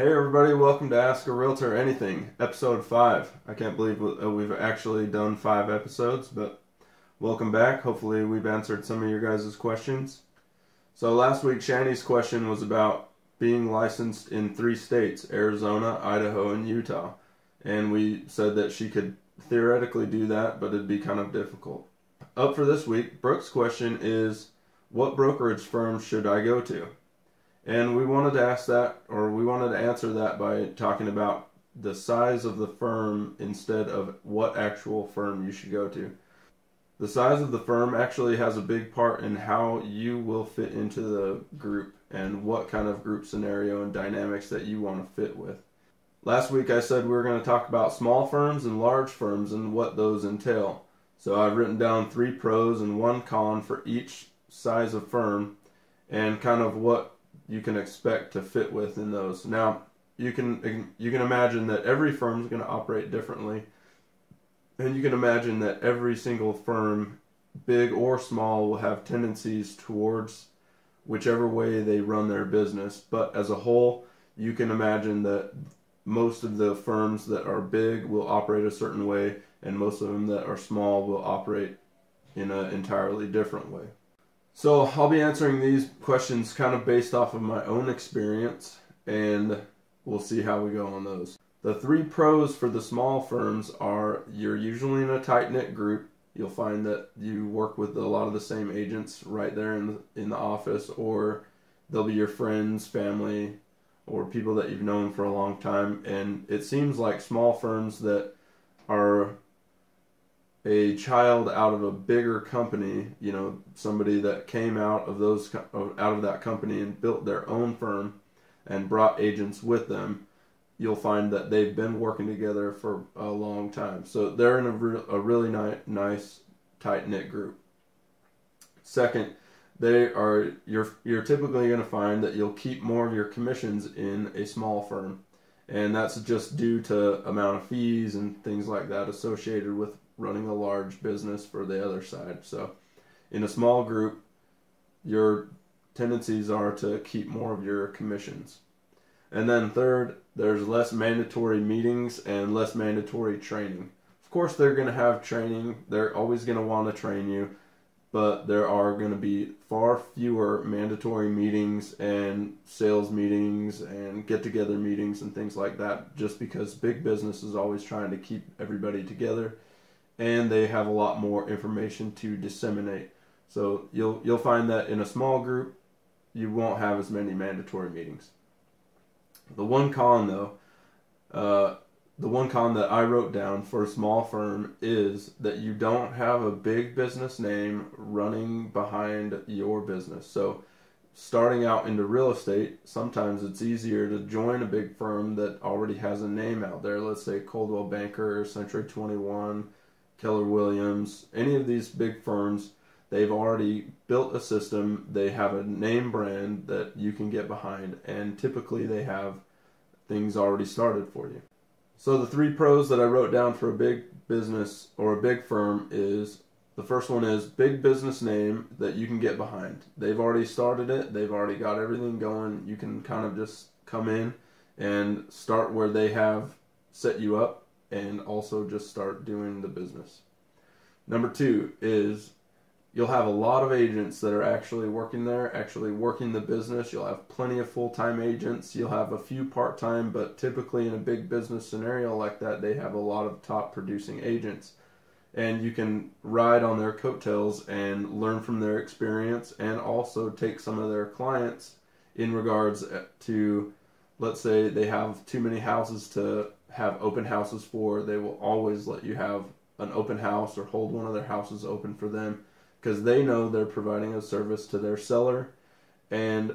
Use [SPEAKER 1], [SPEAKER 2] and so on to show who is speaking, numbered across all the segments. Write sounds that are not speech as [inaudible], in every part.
[SPEAKER 1] Hey everybody, welcome to Ask a Realtor Anything, episode 5. I can't believe uh, we've actually done 5 episodes, but welcome back. Hopefully we've answered some of your guys' questions. So last week Shani's question was about being licensed in 3 states, Arizona, Idaho, and Utah. And we said that she could theoretically do that, but it'd be kind of difficult. Up for this week, Brooke's question is, what brokerage firm should I go to? And we wanted to ask that, or we wanted to answer that by talking about the size of the firm instead of what actual firm you should go to. The size of the firm actually has a big part in how you will fit into the group and what kind of group scenario and dynamics that you want to fit with. Last week I said we were going to talk about small firms and large firms and what those entail. So I've written down three pros and one con for each size of firm and kind of what you can expect to fit with in those. Now, you can you can imagine that every firm is going to operate differently, and you can imagine that every single firm, big or small, will have tendencies towards whichever way they run their business. But as a whole, you can imagine that most of the firms that are big will operate a certain way, and most of them that are small will operate in an entirely different way. So I'll be answering these questions kind of based off of my own experience, and we'll see how we go on those. The three pros for the small firms are you're usually in a tight knit group. You'll find that you work with a lot of the same agents right there in the, in the office, or they'll be your friends, family, or people that you've known for a long time. And it seems like small firms that are a child out of a bigger company, you know, somebody that came out of those out of that company and built their own firm and brought agents with them, you'll find that they've been working together for a long time. So they're in a, re- a really ni- nice tight knit group. Second, they are you're you're typically going to find that you'll keep more of your commissions in a small firm, and that's just due to amount of fees and things like that associated with running a large business for the other side. So, in a small group, your tendencies are to keep more of your commissions. And then, third, there's less mandatory meetings and less mandatory training. Of course, they're going to have training, they're always going to want to train you, but there are going to be far fewer mandatory meetings and sales meetings and get together meetings and things like that just because big business is always trying to keep everybody together and they have a lot more information to disseminate. So you'll you'll find that in a small group, you won't have as many mandatory meetings. The one con though, uh, the one con that I wrote down for a small firm is that you don't have a big business name running behind your business. So starting out into real estate, sometimes it's easier to join a big firm that already has a name out there. Let's say Coldwell Banker, Century 21, Keller Williams, any of these big firms, they've already built a system. They have a name brand that you can get behind, and typically they have things already started for you. So the three pros that I wrote down for a big business or a big firm is the first one is big business name that you can get behind. They've already started it, they've already got everything going. You can kind of just come in and start where they have set you up and also just start doing the business. Number two is you'll have a lot of agents that are actually working there, actually working the business. You'll have plenty of full time agents. You'll have a few part time, but typically in a big business scenario like that, they have a lot of top producing agents. And you can ride on their coattails and learn from their experience and also take some of their clients in regards to, let's say, they have too many houses to have open houses for. They will always let you have an open house or hold one of their houses open for them because they know they're providing a service to their seller and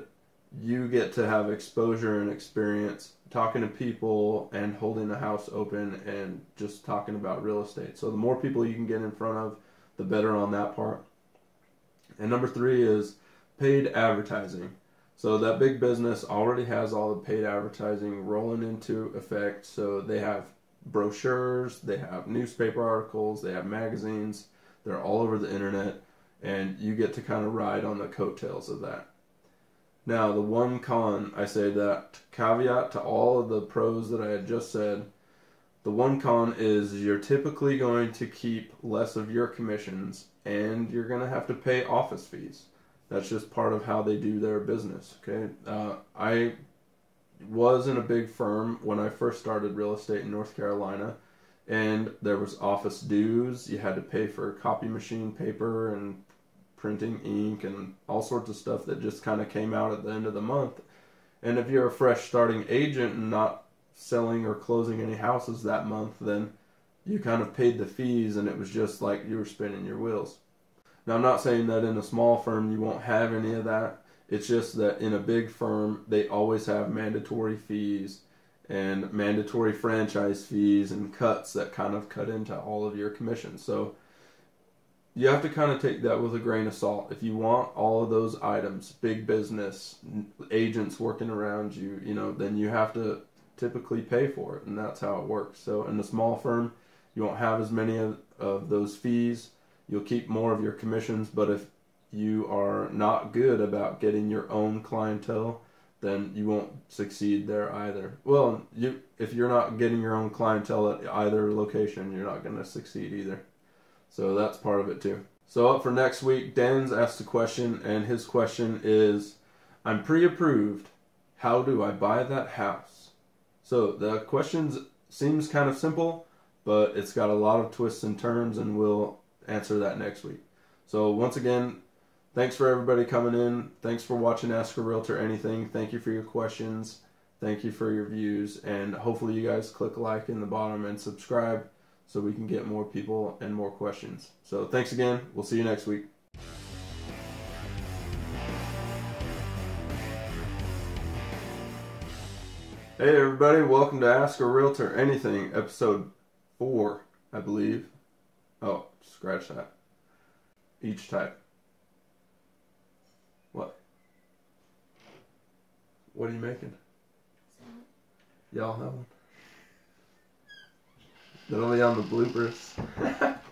[SPEAKER 1] you get to have exposure and experience talking to people and holding the house open and just talking about real estate. So the more people you can get in front of, the better on that part. And number 3 is paid advertising. So that big business already has all the paid advertising rolling into effect. So they have brochures, they have newspaper articles, they have magazines, they're all over the internet, and you get to kind of ride on the coattails of that. Now, the one con, I say that caveat to all of the pros that I had just said. The one con is you're typically going to keep less of your commissions and you're going to have to pay office fees. That's just part of how they do their business. Okay. Uh, I was in a big firm when I first started real estate in North Carolina, and there was office dues. You had to pay for copy machine paper and printing ink and all sorts of stuff that just kind of came out at the end of the month. And if you're a fresh starting agent and not selling or closing any houses that month, then you kind of paid the fees and it was just like you were spinning your wheels. Now, I'm not saying that in a small firm you won't have any of that. It's just that in a big firm, they always have mandatory fees and mandatory franchise fees and cuts that kind of cut into all of your commissions. So you have to kind of take that with a grain of salt. If you want all of those items, big business, agents working around you, you know, then you have to typically pay for it, and that's how it works. So in a small firm, you won't have as many of, of those fees you'll keep more of your commissions. But if you are not good about getting your own clientele, then you won't succeed there either. Well, you if you're not getting your own clientele at either location, you're not going to succeed either. So that's part of it too. So up for next week, Dan's asked a question, and his question is, "I'm pre-approved. How do I buy that house?" So the question seems kind of simple, but it's got a lot of twists and turns, and we'll answer that next week. So once again, thanks for everybody coming in. Thanks for watching Ask a Realtor Anything. Thank you for your questions. Thank you for your views. And hopefully you guys click like in the bottom and subscribe so we can get more people and more questions. So thanks again. We'll see you next week. Hey everybody, welcome to Ask a Realtor Anything, episode 4, I believe. Oh, Scratch that. Each type. What? What are you making? Y'all have one? That'll be on the bloopers. [laughs]